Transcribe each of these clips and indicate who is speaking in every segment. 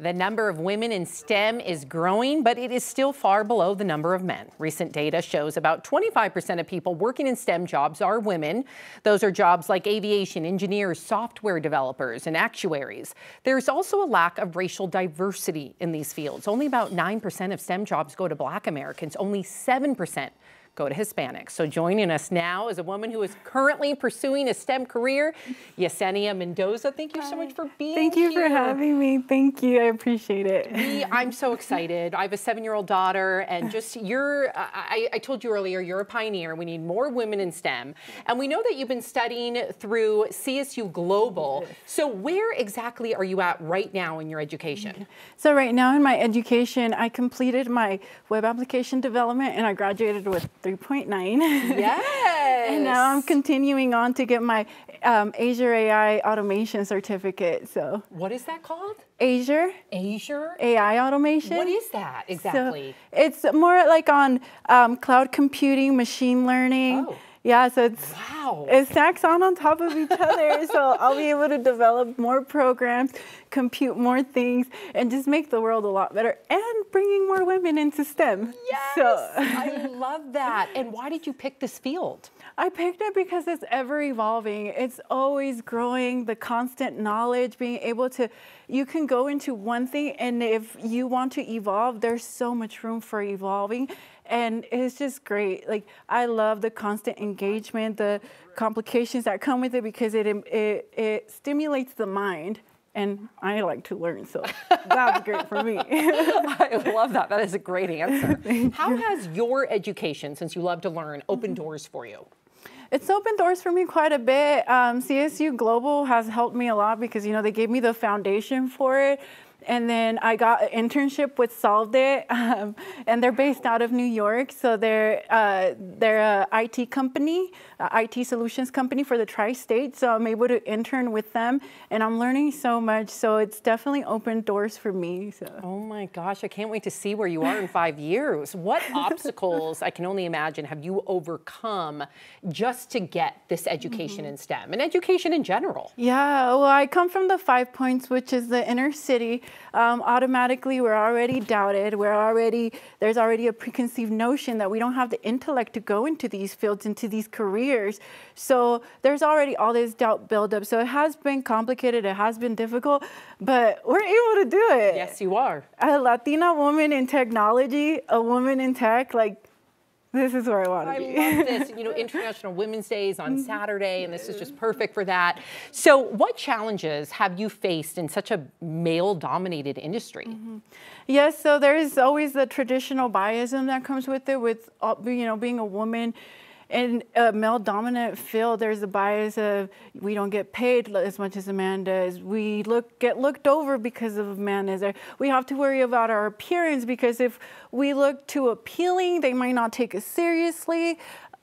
Speaker 1: The number of women in STEM is growing, but it is still far below the number of men. Recent data shows about 25% of people working in STEM jobs are women. Those are jobs like aviation, engineers, software developers, and actuaries. There's also a lack of racial diversity in these fields. Only about 9% of STEM jobs go to black Americans, only 7% go to Hispanics. So joining us now is a woman who is currently pursuing a STEM career, Yesenia Mendoza. Thank you so much for being here.
Speaker 2: Thank you
Speaker 1: here.
Speaker 2: for having me. Thank you. I appreciate it.
Speaker 1: We, I'm so excited. I have a seven-year-old daughter, and just you're. I, I told you earlier, you're a pioneer. We need more women in STEM, and we know that you've been studying through CSU Global. So where exactly are you at right now in your education?
Speaker 2: So right now in my education, I completed my web application development, and I graduated with 3.9.
Speaker 1: Yes.
Speaker 2: and now I'm continuing on to get my um, Azure AI automation certificate. So
Speaker 1: What is that called?
Speaker 2: Azure
Speaker 1: Azure?
Speaker 2: AI automation.
Speaker 1: What is that exactly?
Speaker 2: So it's more like on um, cloud computing, machine learning.
Speaker 1: Oh.
Speaker 2: Yeah, so it's
Speaker 1: wow.
Speaker 2: it stacks on on top of each other. so I'll be able to develop more programs, compute more things, and just make the world a lot better. And bringing more women into STEM.
Speaker 1: Yes,
Speaker 2: So
Speaker 1: I love that. And why did you pick this field?
Speaker 2: I picked it because it's ever evolving. It's always growing, the constant knowledge, being able to, you can go into one thing, and if you want to evolve, there's so much room for evolving. And it's just great. Like, I love the constant engagement, the complications that come with it because it, it, it stimulates the mind. And I like to learn, so that's great for me.
Speaker 1: I love that. That is a great answer. How has your education, since you love to learn, opened doors for you?
Speaker 2: It's opened doors for me quite a bit. Um, CSU Global has helped me a lot because you know they gave me the foundation for it. And then I got an internship with Solved It, um, and they're based out of New York. So they're uh, they're a IT company, a IT solutions company for the tri-state. So I'm able to intern with them, and I'm learning so much. So it's definitely opened doors for me. So.
Speaker 1: Oh my gosh, I can't wait to see where you are in five years. What obstacles, I can only imagine, have you overcome just to get this education in STEM and education in general?
Speaker 2: Yeah, well, I come from the Five Points, which is the inner city. Um, automatically, we're already doubted. We're already there's already a preconceived notion that we don't have the intellect to go into these fields, into these careers. So there's already all this doubt buildup. So it has been complicated. It has been difficult, but we're able to do it.
Speaker 1: Yes, you are.
Speaker 2: A Latina woman in technology, a woman in tech, like this is where I want to be.
Speaker 1: I love this. You know, International Women's Day is on mm-hmm. Saturday, and this is just mm-hmm. perfect for that. So, what challenges have you faced in such a male dominated industry? Mm-hmm.
Speaker 2: Yes, so there's always the traditional biasm that comes with it, with uh, you know being a woman in a uh, male dominant field. There's a bias of we don't get paid as much as a man does. We look get looked over because of a man is there. We have to worry about our appearance because if we look too appealing, they might not take us seriously.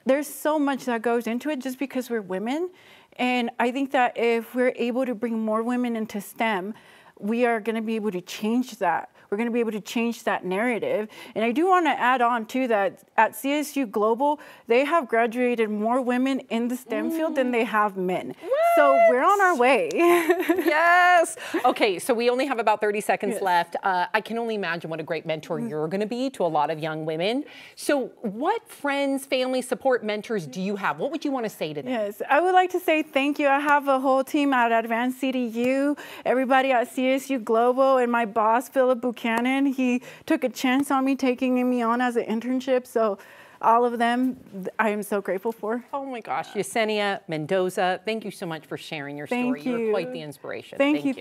Speaker 2: There's so much that goes into it just because we're women. And I think that if we're able to bring more women into STEM, we are going to be able to change that. We're going to be able to change that narrative. And I do want to add on to that at CSU Global, they have graduated more women in the STEM field than they have men. So we're on our way.
Speaker 1: yes. Okay, so we only have about 30 seconds left. Uh, I can only imagine what a great mentor you're going to be to a lot of young women. So, what friends, family, support mentors do you have? What would you want to say to them?
Speaker 2: Yes, I would like to say thank you. I have a whole team at Advanced CDU, everybody at CSU Global, and my boss, Philip Buchanan. He took a chance on me taking me on as an internship. So all of them, I am so grateful for.
Speaker 1: Oh my gosh, Yesenia Mendoza, thank you so much for sharing your
Speaker 2: Thank
Speaker 1: story. You're quite the inspiration.
Speaker 2: Thank you.